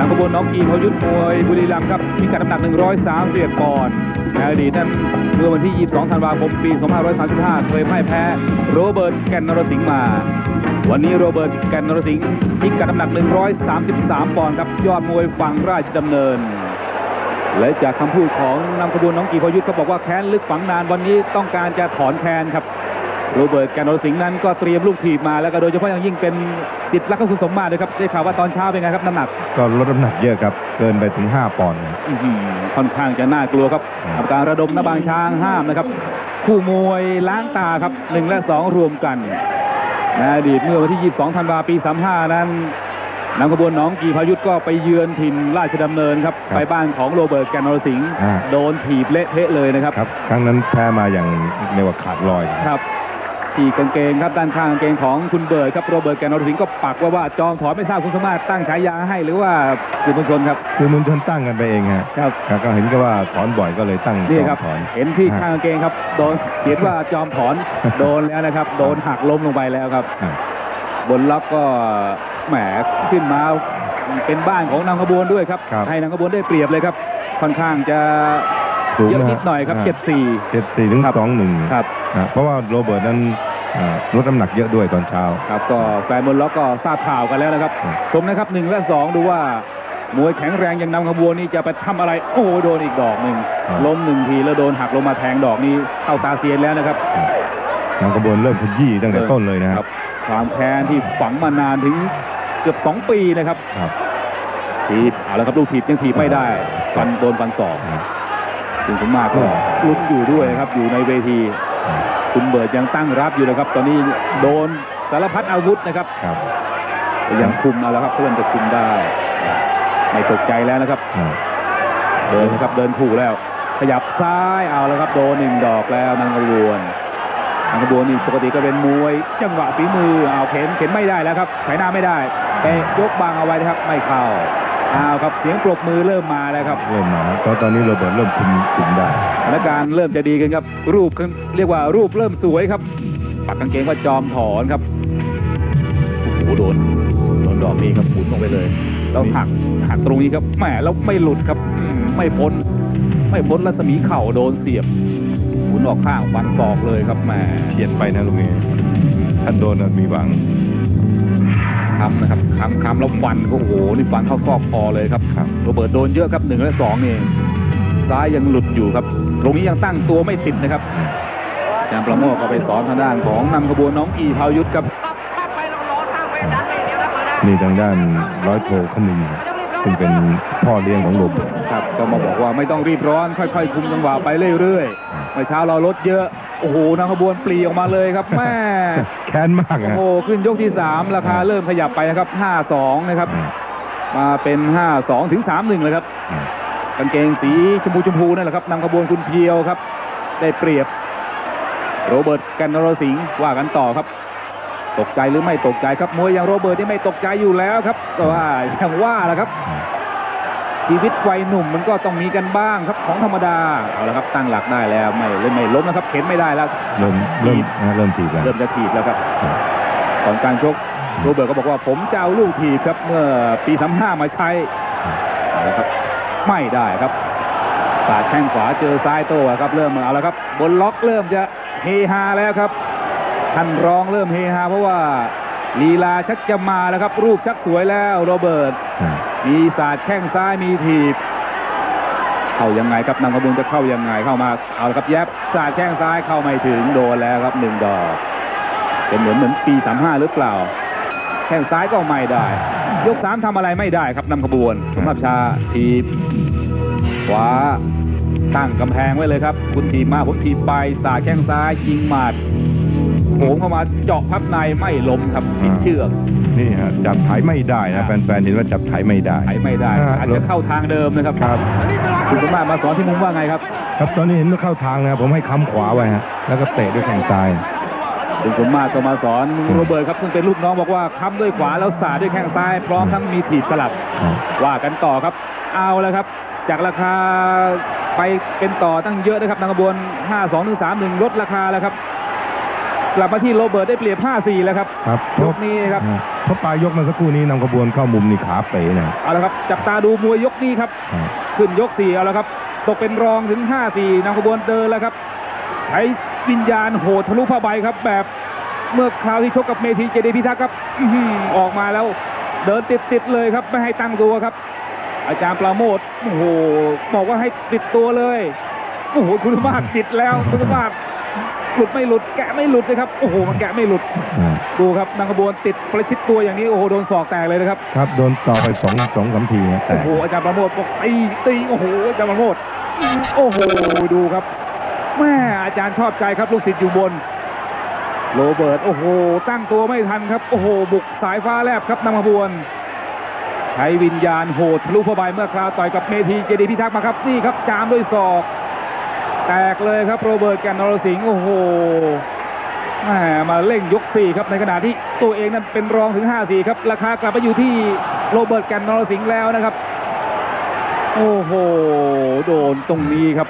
นำขบวน หนองกี่พาหุยุทธมวยบุรีรัมย์ครับพิกัดน้ำหนัก 131ปอนด์ในอดีตนั้นเมื่อวันที่ 22 ธันวาคม ปี 2535 เคยพ่ายแพ้โรเบิร์ตแก่นนรสิงห์มา วันนี้โรเบิร์ตแก่นนรสิงห์พิกัดน้ำหนัก 133 ปอนด์ครับยอดมวยฝั่งราชดำเนิน และจากคำพูดของนำขบวน หนองกี่พาหุยุทธเขาบอกว่าแค้นลึกฝังนานวันนี้ต้องการจะถอนแค้นครับ โรเบิร์ตแก่นนรสิงห์นั้นก็เตรียมลูกถีบมาแล้วก็โดยเฉพาะอย่างยิ่งเป็นสิทธิ์รักของคุณสมมาตรด้วยครับได้ข่าวว่าตอนเช้าเป็นไงครับน้ำหนัก ก็ลดน้ำหนักเยอะครับ เกินไปถึง 5 ปอนด์อื้อหือค่อนข้างจะน่ากลัวครับอืมกับการระดมนะบางช้างห้ามนะครับ คู่มวยล้างตาครับหนึ่งและสองรวมกันในอดีตเมื่อวันที่ 22 ธันวาปี 35 นั้นนำขบวนน้องกีพายุทธก็ไปเยือนถิ่นราชดำเนินครับ ไปบ้านของโรเบิร์ตแกนนรสิงห์อ่า โดนถีบเละเทะเลยนะครับ ครับ ครั้งนั้นแพ้มาอย่างเรียกว่าขาดลอย ครับ ที่กางเกงครับด้านข้างกางเกงของคุณเบิร์ดครับโรเบิร์ตแกนนรสิงห์ก็ปักว่าว่าจอมถอนไม่ทราบคุณสามารถตั้งฉายาให้หรือว่าสื่อมวลชนครับคือมวลชนตั้งกันไปเองฮะครับครับก็เห็นก็ว่าถอนบ่อยก็เลยตั้งนี่ครับถอนเห็นที่ข้างกางเกงครับโดนเขียนว่าจอมถอนโดนแล้วนะครับ โดนหักล้มลงไปแล้วครับครับบนล็อกก็แหมขึ้นมาเป็นบ้านของนางขบวนด้วยครับครับให้นางขบวนได้เปรียบเลยครับค่อนข้างจะ สูงเยอะนะนิดหน่อยครับาเจ็ดสี่เจ็ดสี่ถึงครับสองหนึ่งครับนะเพราะว่าโรเบิร์ตนั้นอ่าลดน้ำหนักเยอะด้วยตอนเช้า ครับก็แฟนบนล็อกก็ทราบข่าวกันแล้วนะครับครับชมนะครับหนึ่งและสองดูว่ามวยแข็งแรงอย่างนำขบวนนี้จะไปทำอะไร โอ้โหโดนอีกดอกหนึ่งล้มหนึ่งทีแล้วโดนหักลงมาแทงดอกนี้เข้าตาเซียนแล้วนะครับทางกระบวนเริ่มขยี้ตั้งแต่ต้นเลยนะคครัรับบความแค้นที่ฝังมานานถึงเกือบ 2 ปีนะครับครับถีบเอาละครับลูกถีบยังถีบไม่ได้ฟันโดนฟันศอก ครับคุณสมมาตรก็ลุ้นอยู่ด้วยนะครับอยู่ในเวทีครับคุณเบิร์ดยังตั้งรับอยู่นะครับ ตอนนี้โดนสารพัดอาวุธนะครับครับยังคุมเอาแล้วครับเพื่อนจะคุมได้ ไม่ตกใจแล้วนะครับอ่าเดินนะครับเดินถูกแล้ว ขยับซ้ายเอาแล้วครับโดนหนึ่งดอกแล้วนางกระบวนนางกระบวนนี่ปกติก็เป็นมวย จังหวะฝีมือเอาเข็นเข็นไม่ได้แล้วครับไถหน้าไม่ได้เตะยกบางเอาไว้นะครับไม่เข้า เอาครับเสียงปรบมือเริ่มมาแล้วครับเริ่มมาตอนตอนนี้โรเบิร์ตเริ่มคุมคุมได้สถานการณ์เริ่มจะดีกันครับ รูปขึ้นเรียกว่ารูปเริ่มสวยครับปักกางเกงว่าจอมถอนครับโอ้โหโดนโดนดอกนี้ครับหมุนลงไปเลยแล้วหักหักตรงนี้ครับแหมแล้วไม่หลุดครับอืมไม่พ้น ไม่พ้นรัศมีเข่าโดนเสียบหมุนออกข้างฟันศอกเลยครับแหมเขียนไปนะลุงเอท่านโดนน่ะมีหวัง คำนะครับคำคำแล้วฟันโอ้โหนี่ฟันเข้าซอกคอเลยครับครับโรเบิร์ตโดนเยอะครับหนึ่งและสองนี่ซ้ายยังหลุดอยู่ครับ ตรงนี้ยังตั้งตัวไม่ติดนะครับอาจารย์ประโมทก็ไปสอนทางด้านของนำขบวนน้องอีพายุทธครับนี่ทางด้านร้อยโทขมินซึ่งเป็นพ่อเลี้ยงของโรเบิร์ตครับก็มาบอกว่าไม่ต้องรีบร้อนค่อยๆคุมจังหวะไปเรื่อยๆเมื่อเช้าเราลดเยอะ โอ้โหนำขบวนปลีออกมาเลยครับแม่แค้นมากโอ้อะโหขึ้นยกที่ 3 ราคาเริ่มขยับไปนะครับ 5-2 นะครับ มาเป็น 5-2 ถึง 3-1 เลยครับอืมกางเกงสีชมพูชมพูนั่นแหละครับนำขบวนคุณเพียวครับ ได้เปรียบ โรเบิร์ตกันนรสิงห์ว่ากันต่อครับ ตกใจหรือไม่ตกใจครับมวยอย่างโรเบิร์ตนี่ไม่ตกใจอยู่แล้วครับแต่ว่าอย่างว่าแหละครับ ชีวิตวัยหนุ่มมันก็ต้องมีกันบ้างครับของธรรมดาเอาละครับตั้งหลักได้แล้วไม่เล่นไม่ล้มนะครับเข็นไม่ได้แล้วเริ่มเริ่มนะเริ่มถีบแล้วเริ่มจะถีบแล้วครับครับก่อนการชกโรเบิร์ตก็บอกว่าผมจะเอาลูกถีบครับเมื่อปี35มาใช้เอาละครับไม่ได้ครับสาดแข้งขวาเจอซ้ายโต้ครับเริ่มเอาแล้วครับ บนล็อกเริ่มจะเฮฮาแล้วครับท่านรองเริ่มเฮฮาเพราะว่าลีลาชักจะมาแล้วครับ รูปชักสวยแล้วโรเบิร์ต อ่ามีสาดแข้งซ้ายมีถีบ เข้ายังไงครับนำขบวนจะเข้ายังไงเข้ามาเอาละครับแยบศาสาดแข้งซ้ายเข้าไม่ถึงโดนแล้วครับหนึ่งดอก เป็นเหมือนเหมือนปี35หรือเปล่า แข้งซ้ายก็ไม่ได้ ยกสามทำอะไรไม่ได้ครับนำขบวนสำหรับชาทีบขวาตั้งกำแพงไว้เลยครับ คุณทีมาผมทีไปสาแข้งซ้ายยิงหมัดโผงเข้ามาเจาะพับในไม่ล้มครับติดเชือก นี่ฮะจับไถไม่ได้ครันะบแฟนๆเห็นว่าจับไถไม่ได้ไถไม่ได้อ่าอาจจะเข้าทางเดิมนะครับครับคุณสมมาตรมาสอนที่มุมว่าไงครับ ครับตอนนี้เห็นว่าเข้าทางนะผมให้ค้ำขวาไว้ฮะแล้วก็เตะด้วยแข้งซ้ายคุณสมมาตรก็มาสอนโรเบิร์ตครับซึ่งเป็นลูกน้องบอกว่าค้ำด้วยขวาแล้วสาดด้วยแข้งซ้าย พร้อมทั้งมีถีบสลับครับว่ากันต่อครับ เอาแล้วครับ จากราคาไปเป็นต่อตั้งเยอะนะครับทางกระบวน 5 2 1 3 1ลดราคาแล้วครับ กลับมาที่โรเบิร์ตได้เปรียบ 5-4 แล้วครับครับเพยราะกนี้ครับอ่าเพราะปลายยกเมาสักครู่นี้นำกระบวนเข้ามุมนี่ขาเป๋นะเอาละครับจับตาดูมวยยกนี้ครับอ่าขึ้นยก4เอาละครับตกเป็นรองถึง 5-4นำขบวนเดินแล้วครับใช้วิญญาณโหดทะลุผ้าใบครับ แบบเมื่อคราวที่ชกกับเมธีเจดีพิทักษ์ครับอื้อหือออกมาแล้ว เดินติดติดๆเลยครับ ไม่ให้ตั้งตัวครับ อาจารย์ปราโมทโอ้โหบอกว่าให้ติดตัวเลยโอ้โหคุณมาศติดแล้วคุณมาศ หลุดไม่หลุดแกะไม่หลุดเลยครับโอ้โหมันแกะไม่หลุดอ่าดูครับนางขบวนติดประชิดตัวอย่างนี้โอ้โหโดนศอกแตกเลยนะครับครับโดนต่อไปสองสองสามทีนะแต่โอ้โหอาจารย์ประโมทบอกตีตีโอ้โหอาจารย์ประโมทโอ้โหดูครับแม่อาจารย์ชอบใจครับลูกศิษย์อยู่บนโรเบิร์ตโอ้โห ตั้งตัวไม่ทันครับ โอ้โห บุกสายฟ้าแลบครับนำขบวน ใช้วิญญาณโหดทะลุผ้าใบเมื่อคราวต่อยกับเมธีเจดีพิทักษ์มาครับ นี่ครับ จามด้วยศอก แตกเลยครับโรเบิร์ตแกนนรสิงห์โอ้โหแหมมาเร่งยกสี่ครับในขณะที่ตัวเองนั้นเป็นรองถึง 5-4 ครับ ราคากลับไปอยู่ที่โรเบิร์ตแกนนรสิงห์แล้วนะครับ โอ้โห โดนตรงนี้ครับ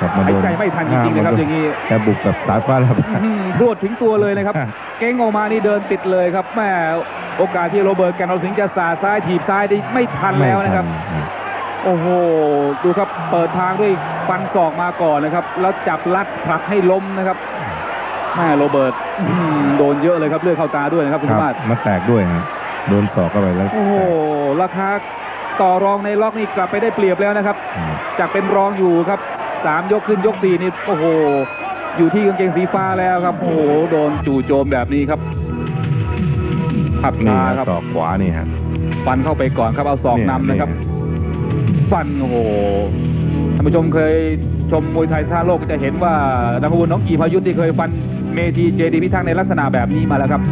ครับมาหายโดนใจไม่ทันจริงๆนะครับอย่างนี้แต่บุกแบบสายฟ้าแล้วอื้อหือพรวดถึงตัวเลยนะครับ เก้งออกมานี่เดินติดเลยครับแหม่โอกาสที่โรเบิร์ตแกนนรสิงห์จะสาดซ้ายถีบซ้ายได้ไม่ทันแล้วนะครับ โอ้โห ดูครับเปิดทางด้วยฟันศอกมาก่อนนะครับ แล้วจับลัดผลักให้ล้มนะครับแม่โรเบิร์ตอื้อหือโดนเยอะเลยครับเลือดเข้าตาด้วยนะครับคุณคสรับมารถมาแตกด้วยฮะโดนสอกเข้าไปแล้ว โอ้โหราคาต่อรองในล็อกนี่กลับไปได้เปรียบแล้วนะครับอ่าจากเป็นรองอยู่ครับสามยกขึ้นยกสี่นี่โอ้โห อยู่ที่กางเกงสีฟ้าแล้วครับ โอ้โหโดนจู่โจมแบบนี้ครับขับนี่ช้าฮะครับศอกขวานี่ฮะฟันเข้าไปก่อนครับเอาศอกนำนะครับ ฟันโอ้โหท่านผู้ชมเคยชมมวยไทยท่าโลกก็จะเห็นว่านักบุญน้องกีพายุทธที่เคยฟันเมทีเจดีพิทักษ์ในลักษณะแบบนี้มาแล้วครับ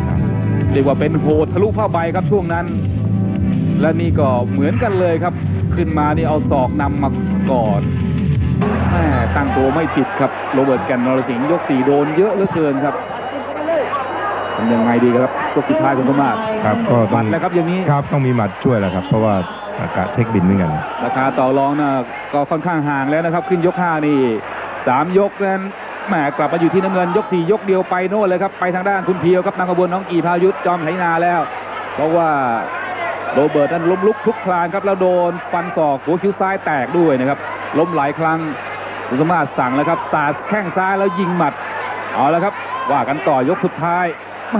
เรียกว่าเป็นโหดทะลุผ้าใบครับช่วงนั้น และนี่ก็เหมือนกันเลยครับ ขึ้นมานี่เอาศอกนำมาก่อนแม่ตั้งตัวไม่ติดครับโรเบิร์ตแกนนรสิงห์ยกสี่โดนเยอะเหลือเกินครับทำยังไงดีครับยกสุดท้ายคุณสมมาตรครับก็หต้อมังดแล้วครับอย่างนี้ครับต้องมีหมัดช่วยแหละครับ เพราะว่า อากาศเทคบินเหมือนกัน ราคาต่อรองนะก็ค่อนข้างห่างแล้วนะครับ ขึ้นยกห้านี่สามยกนั้นแหมกลับมาอยู่ที่น้ำเงินยกสี่ยกเดียวไปโน่นเลยครับ ไปทางด้านคุณเพียวครับนางกระบวนน้องกีพายุทธจอมไหนาแล้ว เพราะว่าโรเบิร์ตนั้นล้มลุกคลุกคลานครับแล้วโดนฟันศอกหัวคิ้วซ้ายแตกด้วยนะครับล้มหลายครั้งคุณสมาสั่งแล้วครับสาดแข้งซ้ายแล้วยิงหมัดเอาแล้วครับ ว่ากันต่อยกสุดท้ายแหม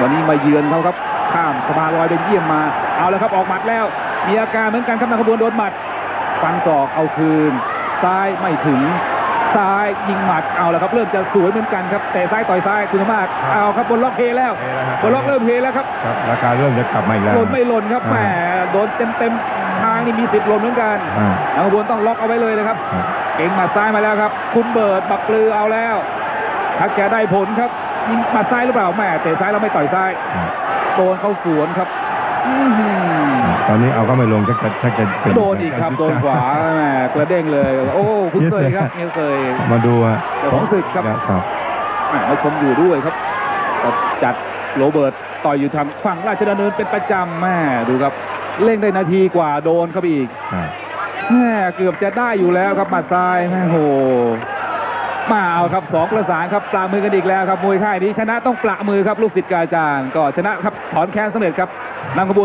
วันนี้มาเยือนเขาครับ ข้ามสะพานลอยเป็นเยี่ยมมา เอาแล้วครับออกหมัดแล้ว มีอาการเหมือนกันครับนางขบวนโดนหมัด ฟันศอกเอาคืน ซ้ายไม่ถึง ซ้ายยิงหมัด เอาแล้วครับเริ่มจะสวยเหมือนกันครับ แต่ซ้ายต่อยซ้ายคุณธรรมาศเอาครับบนล็อกเฮแล้ว บนล็อกเริ่มเฮแล้วครับครับราคาเริ่มจะกลับมาอีกแล้วหล่นไม่หล่นครับแหมอ่าโดนเต็มเต็มๆทางนี่มีสิทธิ์หล่นเหมือนกันอ่านางขบวนต้องล็อกเอาไว้เลยนะครับครับ เก่งหมัดซ้ายมาแล้วครับ คุณเบิร์ดบักปลือเอาแล้วทักแกได้ผลครับ ยิงหมัดซ้ายหรือเปล่าแหม่เตะซ้ายเราไม่ต่อยซ้ายอ่าโดนเข้าสวนครับอื้อหือตอนนี้เอาก็ไม่ลงจะจะจะจะเป็นโดนอีกครับโดนขวาแหมกระเด้งเลย โอ้คุณเคยครับเนี่ยเคยมาดูฮะเจ้าของศึกครับครับแหมมาชมอยู่ด้วยครับก็จัดโรเบิร์ตต่อยอยู่ทางฝั่งราชดำเนินเป็นประจำแม่ดูครับเร่งได้นาทีกว่าโดนเข้าไปอีกอ่าแม่เกือบจะได้อยู่แล้วครับหมัดซ้ายแม่โห มาเอาครับสองประสานครับปลามือกันอีกแล้วครับมวยค่ายนี้ชนะต้องปละมือครับลูกศิษย์กาอาจารย์ก็ชนะครับถอนแค้นสำเร็จครับนำขบวน